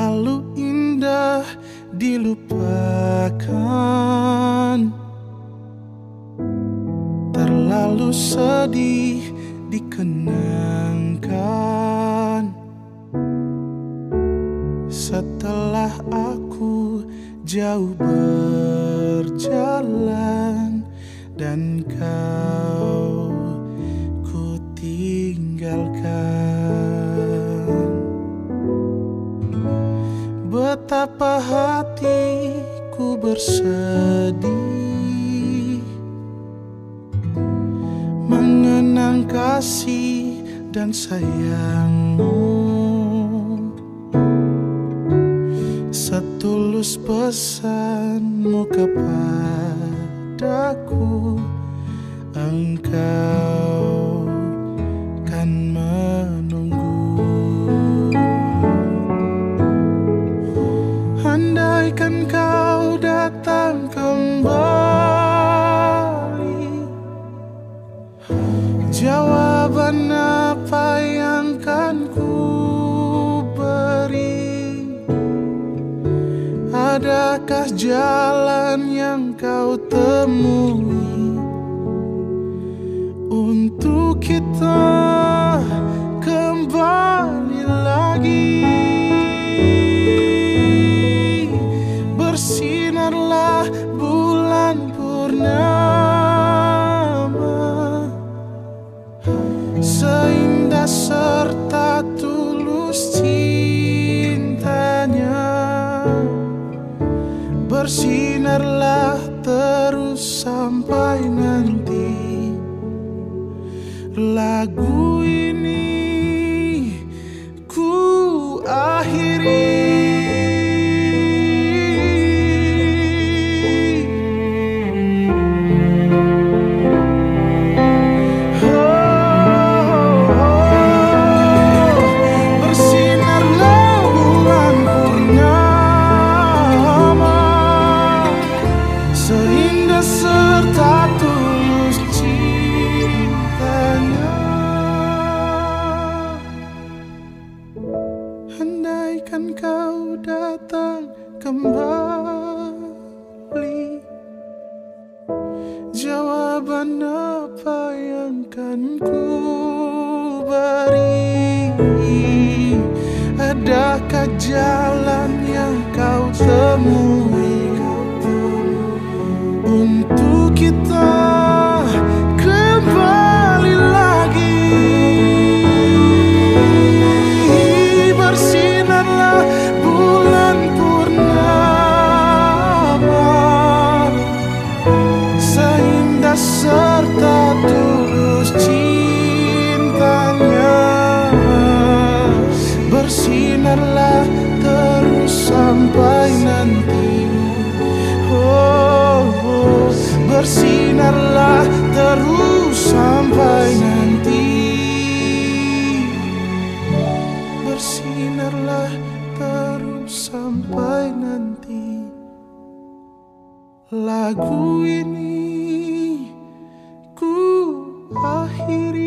terlalu indah dilupakan. Terlalu sedih dikenangkan. Setelah aku jauh berjalan Betapa hatiku bersedih. Mengenang kasih dan sayangmu. Setulus pesanmu kepadaku Engkau Andaikan kau datang kembali. Jawaban apa yang kan ku beri? Adakah jalan yang kau temui? Untuk kita Lagu kembali. Jawaban apa yang kan ku beri? Adakah jalan yang kau temui? Untuk kita sampai nanti. Lagu ini ku akhiri